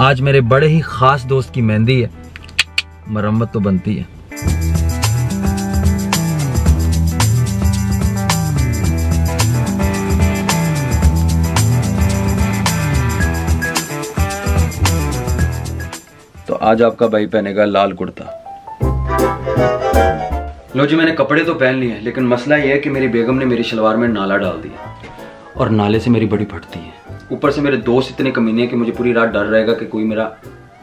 आज मेरे बड़े ही खास दोस्त की मेहंदी है। मरम्मत तो बनती है। तो आज आपका भाई पहनेगा लाल कुर्ता। लो जी, मैंने कपड़े तो पहन लिए लेकिन मसला यह है कि मेरी बेगम ने मेरी शलवार में नाला डाल दिया और नाले से मेरी बड़ी फटती है। ऊपर से मेरे दोस्त इतने कमीने हैं कि मुझे पूरी रात डर रहेगा कि कोई मेरा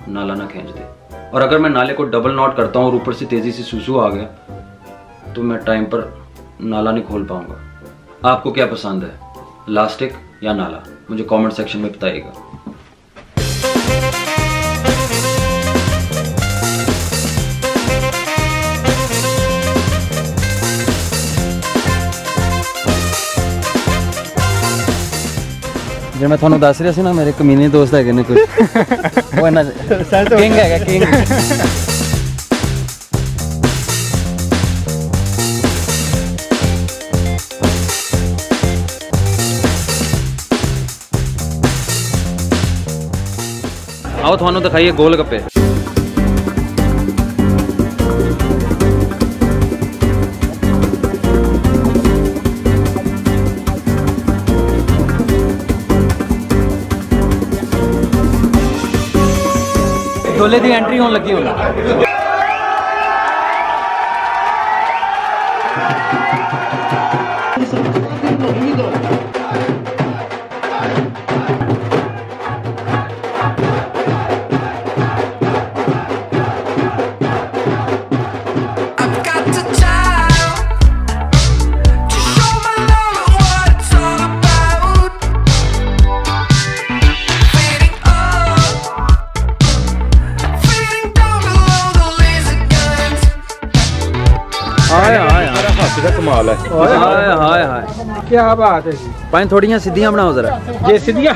नाला ना खींच दे। और अगर मैं नाले को डबल नॉट करता हूँ और ऊपर से तेज़ी से सूसू आ गया तो मैं टाइम पर नाला नहीं खोल पाऊँगा। आपको क्या पसंद है? लास्टिक या नाला? मुझे कमेंट सेक्शन में बताइएगा। ਜੇ ਮੈਂ ਤੁਹਾਨੂੰ ਦੱਸ ਰਿਹਾ ਸੀ ਨਾ ਮੇਰੇ ਕਮੀਨੇ ਦੋਸਤ ਹੈਗੇ ਨੇ ਕੁਝ ਉਹ ਇਹਨਾਂ ਕਿੰਗ ਹੈਗਾ ਕਿੰਗ ਆਓ ਤੁਹਾਨੂੰ ਦਿਖਾਈਏ ਗੋਲ ਗੱਪੇ ਢੋਲੇ ਦੀ ਐਂਟਰੀ ਹੋਣ ਲੱਗੀ ਹੁਣ I've क्या बात है जी पानी थोड़ी सीधिया बनाओ जरा ये सीधिया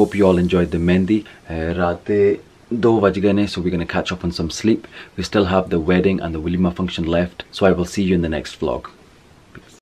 hope you all enjoyed the Mendi. Uh, Rate do Vajigane, so we're gonna catch up on some sleep. We still have the wedding and the Wilima function left, so I will see you in the next vlog.